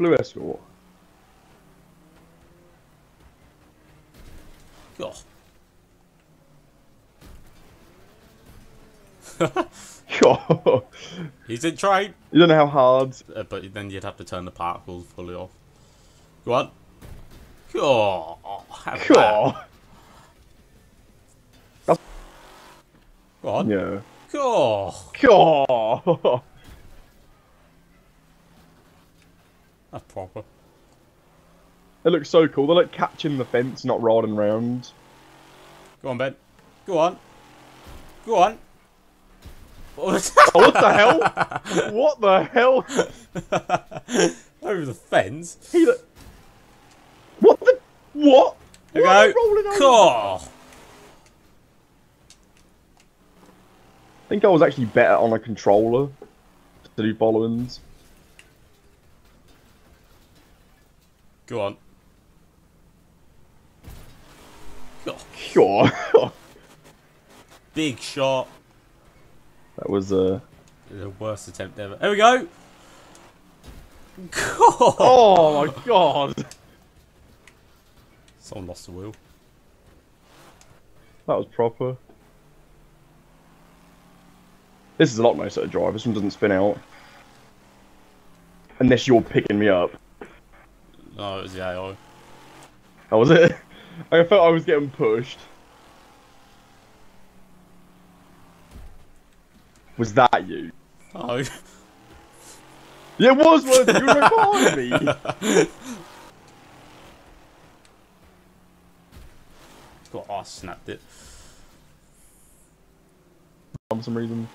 Blue escort. Oh. God. He's in train. you don't know how hard. Uh, but then you'd have to turn the particles fully off. Go on. Oh. God. Go on. Yeah. Oh, God. that's proper. They look so cool. They're like catching the fence, not rolling around. Go on, Ben. Go on. Go on. Oh, what the hell? What the hell? Over the fence. He look. What the? What? There Why go. rolling over? Cool. I think I was actually better on a controller to do follow-ins. Go on. Oh, Sure. big shot. that was uh. The worst attempt ever. There we go. God. Oh my god. Someone lost the wheel. That was proper. This is a lot nicer to drive. This one doesn't spin out. Unless you're picking me up. No, it was the AI. How oh, was it? I felt I was getting pushed. Was that you? Oh. Yeah, it was one. You were recording me. God, I snapped it. For some reason.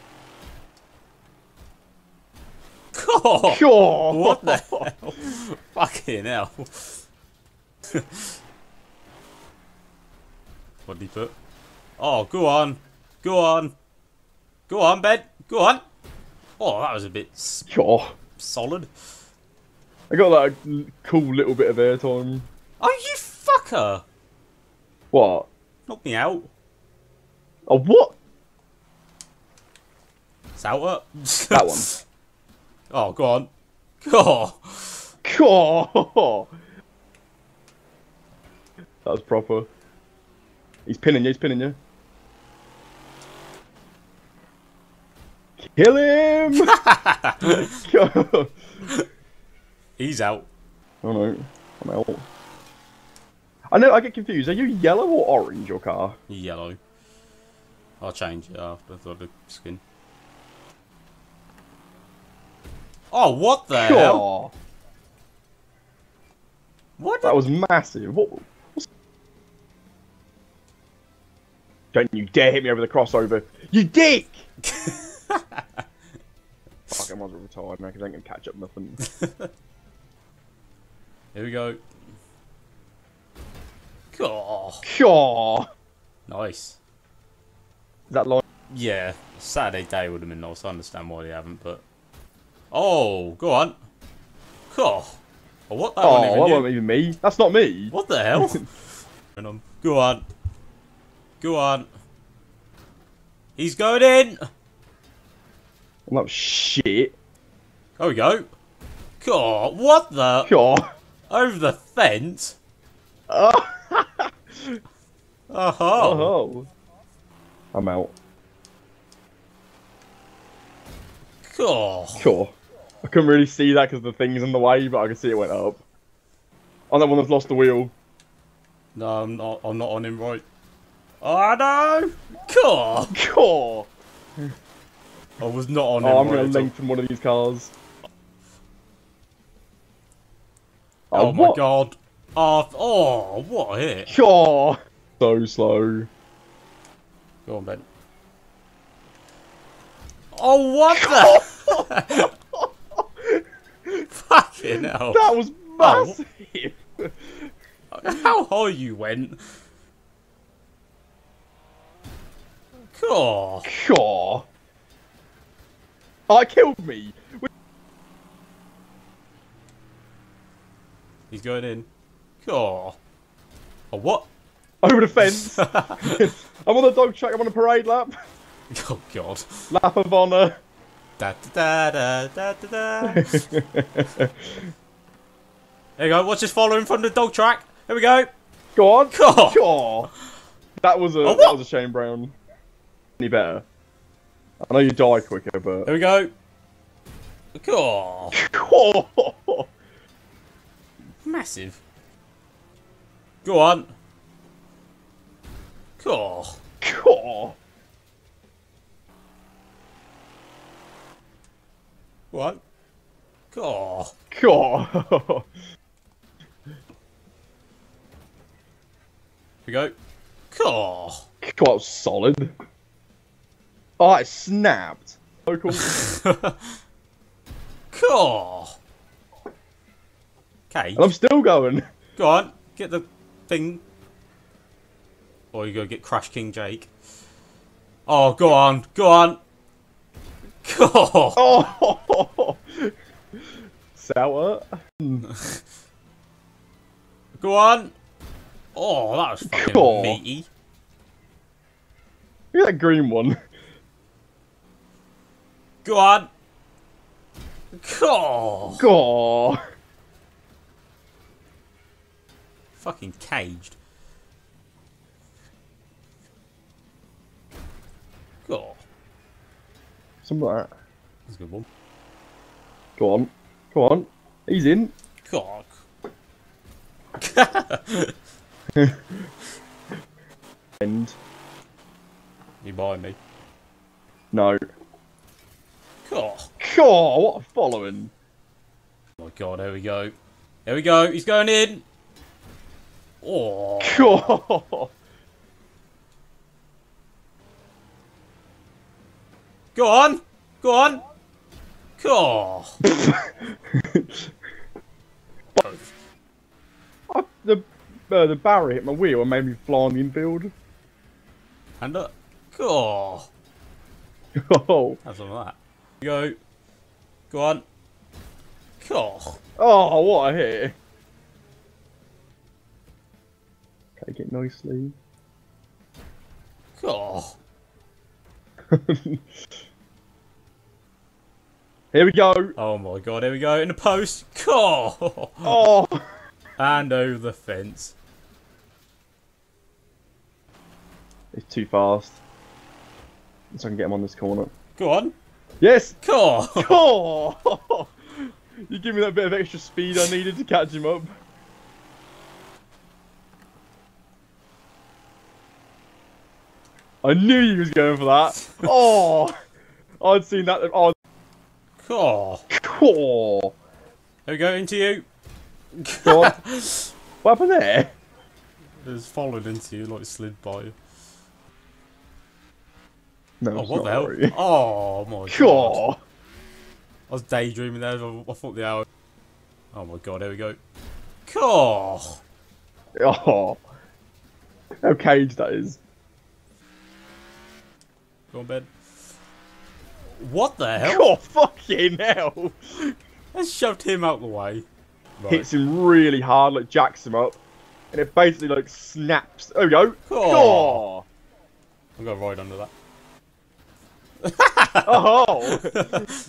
God. Sure. What the hell? Fucking hell. what did he put? Oh, go on. Go on. Go on, Ben. Go on. Oh, that was a bit Sure. solid. I got that l- cool little bit of airtime. Oh, you fucker. What? Knock me out. Oh, what? Sauter. That one. Oh, go on. Oh. Sure. That was proper. He's pinning you, he's pinning you. Kill him! God. He's out. Oh no, I'm out. I know, I get confused. Are you yellow or orange, your car? Yellow. I'll change it after the skin. Oh, what the hell? What? That was massive. What? what's- Don't you dare hit me over the crossover. You dick! Fuck, I might as well retire now because I ain't gonna catch up nothing. Here we go. Oh, Sure. nice. Is that line? Yeah, Saturday day would have been nice. I understand why they haven't, but. Oh, go on. Oh, oh what? That Oh, wasn't that even wasn't even me. That's not me. What the hell? And, go on. Go on. He's going in. I'm not shit. There we go. God, what the? Sure. Over the fence? Oh. Oh. oh. I'm out. God. Sure. I couldn't really see that because the thing's in the way, but I could see it went up. I'm the one that's lost the wheel. No, I'm not. I'm not on him right. Oh no! God. Sure. I was not on oh, him Oh, I'm right. gonna at all. lengthen one of these cars. Oh, oh my what? god. Oh, oh, what a hit. Sure. So slow. Go on, Ben. Oh, what the? Fucking hell. That was Oh. massive. How high you went? God. Sure. Oh, it killed me. He's going in. God. Oh, what? Over the fence. I'm on the dog track. I'm on a parade lap. Oh, God. Lap of honor. Da da da da da da. There you go. Watch us following from the dog track. Here we go. Go on. God. God. That was a Oh, that was a Shane Brown. Any better? I know you die quicker, but. Here we go. God. Oh, Massive. Go on. God. God. God. God. Here we go. God. God, solid. Oh, it snapped. Oh, cool. God. Okay. I'm still going. Go on. Get the thing. Or you go get Crash King Jake. Oh, go on. Go on. God. Oh. oh. Sour. Go on. Oh, that was fucking God. meaty. Look at that green one. Go on. God. God. Fucking caged. God. Something like that. That's a good one. Go on. Go on. He's in. God. And you buying me? no. God. God, what a follow-in. Oh my god, here we go. Here we go. He's going in. Oh. God. Go on. Go on. God. I, the uh, the barrier hit my wheel and made me fly on the infield. And look. God. Oh. Some of that. Go. Go on. God. Oh, what a hit. Take it nicely. God. Here we go. Oh my god, here we go. In the post. God. Oh. And over the fence. It's too fast. So I can get him on this corner. Go on. Yes! God. Oh! you give me that bit of extra speed I needed to catch him up. I knew he was going for that. Oh! I'd seen that. Oh, God. oh. Here we go, into you. On. What happened there? It's followed into you, like slid by you. No, Oh, what the hell? Harry. Oh my god. God. I was daydreaming there. I thought the hour. Oh my god, here we go. God. Oh. How caged that is. Go on, Ben. What the hell? Oh, fucking hell. I shoved him out the way. Right. Hits him really hard, like jacks him up. And it basically like snaps. There we go. Oh. Oh. I'm gonna ride under that. Oh.